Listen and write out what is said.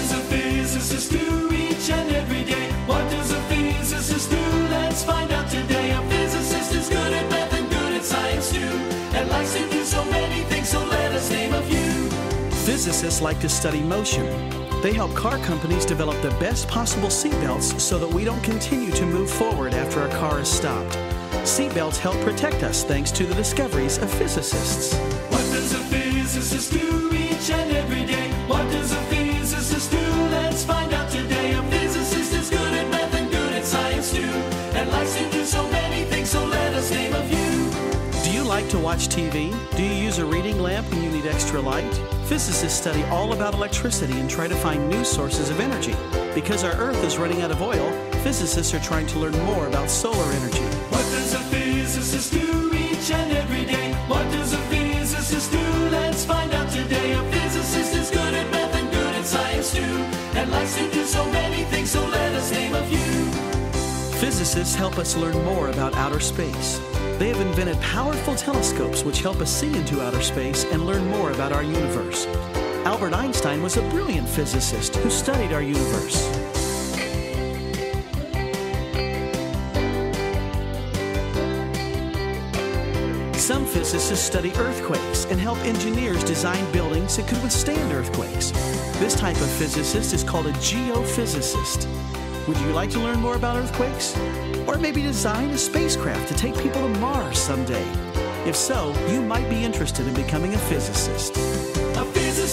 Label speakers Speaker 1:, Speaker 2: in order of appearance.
Speaker 1: does a physicist do each and every day? What does a physicist do? Let's find out today. A physicist is good at math and good at science too, and likes to do so many things. So let us name a few.
Speaker 2: Physicists like to study motion. They help car companies develop the best possible seatbelts so that we don't continue to move forward after our car is stopped. Seatbelts help protect us thanks to the discoveries of physicists.
Speaker 1: What does a physicist do each and every day?
Speaker 2: Like to watch TV? Do you use a reading lamp when you need extra light? Physicists study all about electricity and try to find new sources of energy. Because our Earth is running out of oil, physicists are trying to learn more about solar energy.
Speaker 1: What does a physicist do each and every day? What does a physicist do? Let's find out today. A physicist is good at math and good at science too, and likes to do so many things. So let us name a few.
Speaker 2: Physicists help us learn more about outer space. They have invented powerful telescopes which help us see into outer space and learn more about our universe. Albert Einstein was a brilliant physicist who studied our universe. Some physicists study earthquakes and help engineers design buildings that could withstand earthquakes. This type of physicist is called a geophysicist. Would you like to learn more about earthquakes? Or maybe design a spacecraft to take people to Mars someday? If so, you might be interested in becoming a physicist.
Speaker 1: A physicist